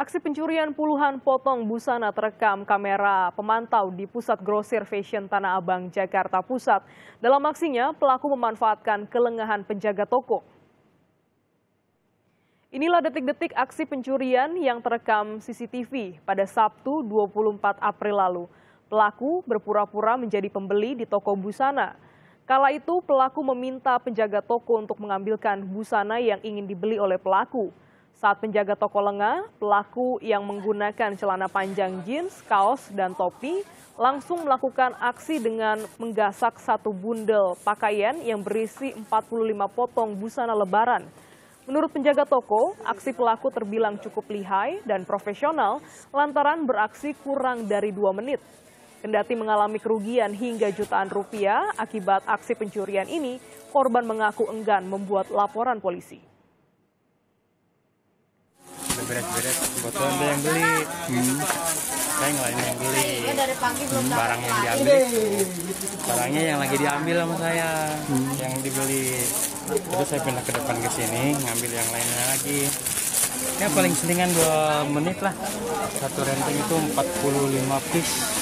Aksi pencurian puluhan potong busana terekam kamera pemantau di Pusat Grosir Fashion Tanah Abang, Jakarta Pusat. Dalam aksinya, pelaku memanfaatkan kelengahan penjaga toko. Inilah detik-detik aksi pencurian yang terekam CCTV pada Sabtu 24 April lalu. Pelaku berpura-pura menjadi pembeli di toko busana. Kala itu pelaku meminta penjaga toko untuk mengambilkan busana yang ingin dibeli oleh pelaku. Saat penjaga toko lengah, pelaku yang menggunakan celana panjang jeans, kaos, dan topi langsung melakukan aksi dengan menggasak satu bundel pakaian yang berisi 45 potong busana lebaran. Menurut penjaga toko, aksi pelaku terbilang cukup lihai dan profesional lantaran beraksi kurang dari dua menit. Kendati mengalami kerugian hingga jutaan rupiah akibat aksi pencurian ini, korban mengaku enggan membuat laporan polisi beres-beres. Kebetulan dia yang beli. Hmm. saya nggak yang beli. Hmm. barang yang diambil. Barangnya yang lagi diambil sama saya. Hmm. yang dibeli. Terus saya pindah ke depan ke sini ngambil yang lainnya lagi. Ya paling selingan dua menit lah. Satu renting itu 45 piece